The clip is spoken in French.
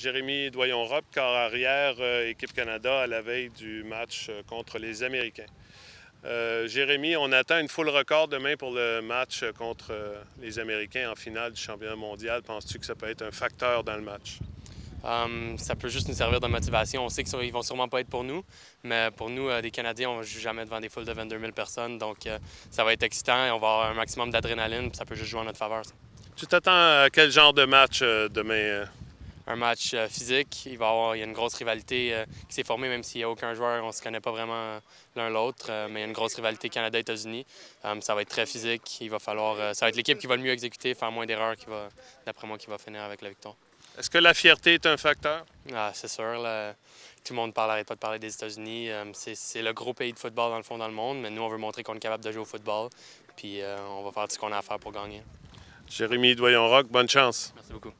Jérémy Doyon-Rob, corps arrière, euh, équipe Canada à la veille du match euh, contre les Américains. Euh, Jérémy, on attend une full record demain pour le match contre les Américains en finale du championnat mondial. Penses-tu que ça peut être un facteur dans le match? Um, ça peut juste nous servir de motivation. On sait qu'ils ne vont sûrement pas être pour nous, mais pour nous, des Canadiens, on ne joue jamais devant des foules de 22 000 personnes. Donc, ça va être excitant et on va avoir un maximum d'adrénaline. Ça peut juste jouer en notre faveur. Tu t'attends à quel genre de match demain? Un match euh, physique. Il va y avoir il y a une grosse rivalité euh, qui s'est formée, même s'il n'y a aucun joueur, on ne se connaît pas vraiment euh, l'un l'autre, mais il y a une grosse rivalité Canada-États-Unis. ça va être très physique. Il va falloir, ça va être l'équipe qui va le mieux exécuter, faire moins d'erreurs, qui va, d'après moi, qui va finir avec la victoire. Est-ce que la fierté est un facteur? Ah, c'est sûr. tout le monde parle, arrête pas de parler des États-Unis. c'est, le gros pays de football dans le fond dans le monde, mais nous, on veut montrer qu'on est capable de jouer au football. Puis on va faire tout ce qu'on a à faire pour gagner. Jérémy Doyon-Rock, bonne chance. Merci beaucoup.